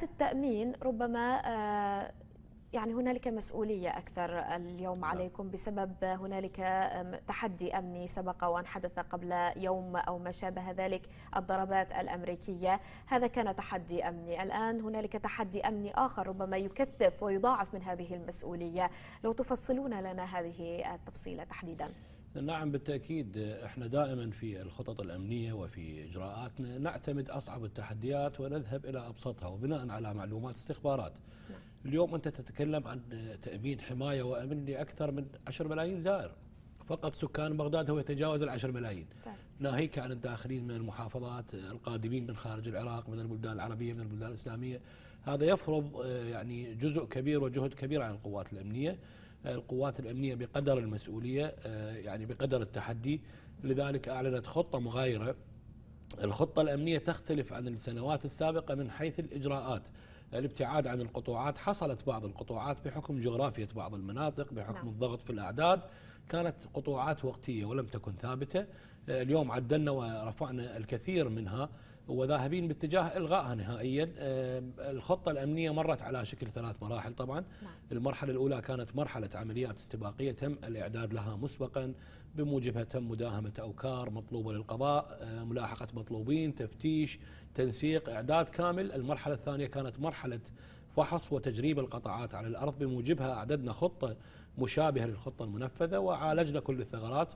إجراءات التأمين ربما آه، يعني هنالك مسؤولية أكثر اليوم نعم. عليكم بسبب هنالك تحدي أمني سبق وأن حدث قبل يوم أو ما شابه ذلك الضربات الأمريكية. هذا كان تحدي أمني. الآن هنالك تحدي أمني آخر ربما يكثف ويضاعف من هذه المسؤولية. لو تفصلون لنا هذه التفصيلة تحديدا. نعم بالتأكيد إحنا دائما في الخطط الأمنية وفي إجراءاتنا نعتمد أصعب التحديات ونذهب إلى أبسطها وبناء على معلومات استخبارات. نعم. اليوم أنت تتكلم عن تأمين حماية وأمن لأكثر من 10 ملايين زائر. فقط سكان بغداد هو يتجاوز العشر ملايين. ناهيك عن الداخلين من المحافظات القادمين من خارج العراق من البلدان العربية من البلدان الإسلامية. هذا يفرض يعني جزء كبير وجهد كبير عن القوات الأمنية. القوات الأمنية بقدر المسؤولية يعني بقدر التحدي. لذلك أعلنت خطة مغايرة. الخطة الأمنية تختلف عن السنوات السابقة من حيث الإجراءات. الابتعاد عن القطوعات حصلت بعض القطوعات بحكم جغرافية بعض المناطق بحكم نعم. الضغط في الأعداد. كانت قطوعات وقتية ولم تكن ثابتة. اليوم عدلنا ورفعنا الكثير منها وذاهبين باتجاه إلغائها نهائيا. آه، الخطة الأمنية مرت على شكل ثلاث مراحل طبعا. نعم. المرحلة الأولى كانت مرحلة عمليات استباقية تم الإعداد لها مسبقا بموجبها تم مداهمة أوكار مطلوبة للقضاء آه، ملاحقة مطلوبين تفتيش تنسيق إعداد كامل. المرحلة الثانية كانت مرحلة فحص وتجريب القطاعات على الأرض. بموجبها أعددنا خطة مشابهة للخطة المنفذة وعالجنا كل الثغرات.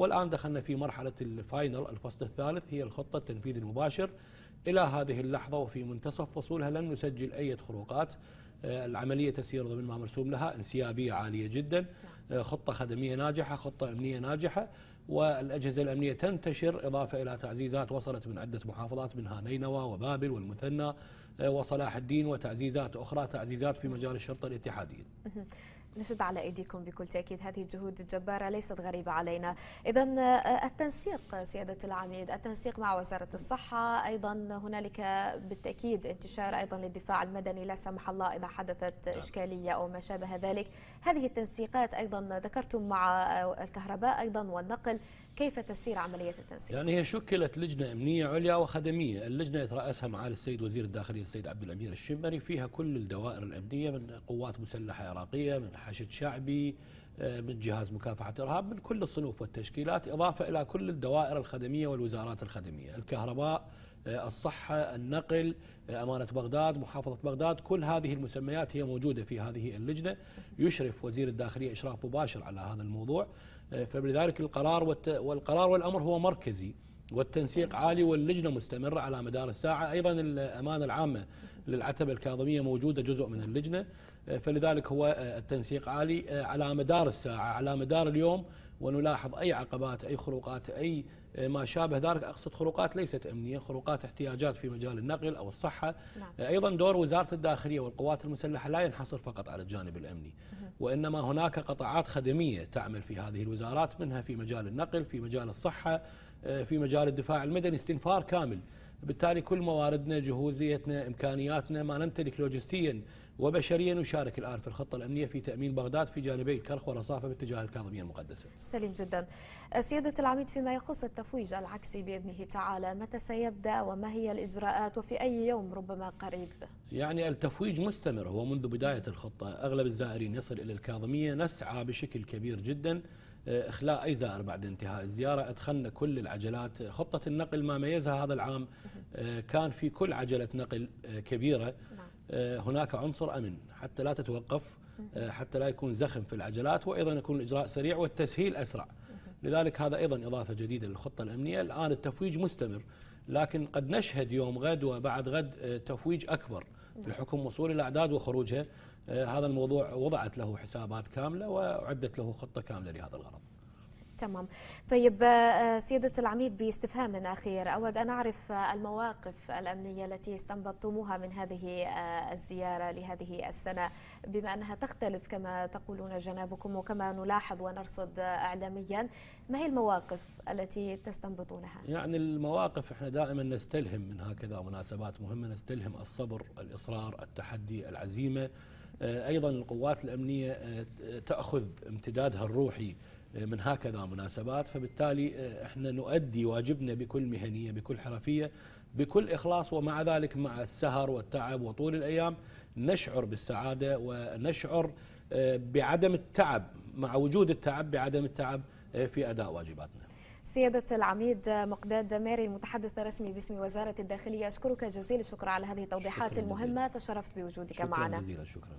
والآن دخلنا في مرحلة الفاينل. الفصل الثالث هي الخطة التنفيذ المباشر إلى هذه اللحظة وفي منتصف فصولها لم نسجل أي خروقات. آه، العملية تسير ضمن ما مرسوم لها انسيابية عالية جدا. آه، خطة خدمية ناجحة خطة أمنية ناجحة والأجهزة الأمنية تنتشر. إضافة إلى تعزيزات وصلت من عدة محافظات منها نينوى وبابل والمثنى. آه، وصلاح الدين وتعزيزات أخرى تعزيزات في مجال الشرطة الاتحادية. نشد على أيديكم بكل تأكيد. هذه الجهود الجباره ليست غريبة علينا. اذا آه، التنسيق سيادة العميد التنسيق مع وزارة الصحة. أيضا هنالك بالتأكيد انتشار أيضا للدفاع المدني. لا سمح الله إذا حدثت نعم. إشكالية أو ما شابه ذلك. هذه التنسيقات أيضا ذكرتم مع الكهرباء أيضا والنقل. كيف تسير عملية التنسيق؟ يعني هي شكلت لجنة أمنية عليا وخدمية. اللجنة يترأسها معالي السيد وزير الداخلية السيد عبد الأمير الشمري. فيها كل الدوائر الأمنية من قوات مسلحة عراقية من حشد شعبي آه، من جهاز مكافحة الإرهاب من كل الصنوف والتشكيلات إضافة إلى كل الدوائر الخدمية والوزارات الخدمية. الكهرباء آه، الصحة النقل آه، أمانة بغداد محافظة بغداد كل هذه المسميات هي موجودة في هذه اللجنة. يشرف وزير الداخلية إشراف مباشر على هذا الموضوع. فلذلك القرار والقرار والأمر هو مركزي. والتنسيق عالي واللجنة مستمرة على مدار الساعة. أيضا الأمانة العامة للعتبة الكاظمية موجودة جزء من اللجنة فلذلك هو التنسيق عالي على مدار الساعة على مدار اليوم ونلاحظ أي عقبات أي خروقات أي ما شابه ذلك. أقصد خروقات ليست أمنية خروقات احتياجات في مجال النقل أو الصحة. نعم. أيضا دور وزارة الداخلية والقوات المسلحة لا ينحصر فقط على الجانب الأمني. وإنما هناك قطاعات خدمية تعمل في هذه الوزارات منها في مجال النقل في مجال الصحة في مجال الدفاع المدني. استنفار كامل. بالتالي كل مواردنا جهوزيتنا إمكانياتنا ما نمتلك لوجستيا وبشريا نشارك الآن في الخطة الأمنية في تأمين بغداد في جانبي الكرخ والرصافه باتجاه الكاظمية المقدسة. سليم جدا. سيادة العميد فيما يخص التفويج العكسي باذنه تعالى متى سيبدأ وما هي الإجراءات وفي أي يوم ربما قريب؟ يعني التفويج مستمر هو منذ بداية الخطة أغلب الزائرين يصل إلى الكاظمية نسعى بشكل كبير جدا آه، إخلاء أي زائر بعد انتهاء الزيارة ادخلنا كل العجلات خطة النقل ما ميزها هذا العام آه، كان في كل عجلة نقل آه، كبيرة نعم. هناك عنصر أمن حتى لا تتوقف حتى لا يكون زخم في العجلات وأيضا يكون الإجراء سريع والتسهيل أسرع. لذلك هذا أيضا إضافة جديدة للخطة الأمنية. الآن التفويج مستمر لكن قد نشهد يوم غد وبعد غد تفويج أكبر بحكم وصول الأعداد وخروجها. آه، هذا الموضوع وضعت له حسابات كاملة وأعدت له خطة كاملة لهذا الغرض. تمام. طيب آه، سيادة العميد باستفهام أخير أود أن أعرف المواقف الأمنية التي استنبطتموها من هذه آه، الزيارة لهذه السنة بما أنها تختلف كما تقولون جنابكم وكما نلاحظ ونرصد إعلاميا. ما هي المواقف التي تستنبطونها؟ يعني المواقف إحنا دائما نستلهم من هكذا مناسبات مهمة نستلهم الصبر الإصرار التحدي العزيمة. آه، أيضا القوات الأمنية تأخذ امتدادها الروحي من هكذا مناسبات فبالتالي إحنا نؤدي واجبنا بكل مهنية بكل حرفية بكل إخلاص ومع ذلك مع السهر والتعب وطول الأيام نشعر بالسعادة ونشعر بعدم التعب مع وجود التعب بعدم التعب في أداء واجباتنا. سيادة العميد مقداد ماري المتحدث الرسمي باسم وزارة الداخلية أشكرك جزيل الشكر على هذه التوضيحات المهمة تشرفت بوجودك شكرا معنا. جزيلا شكرا.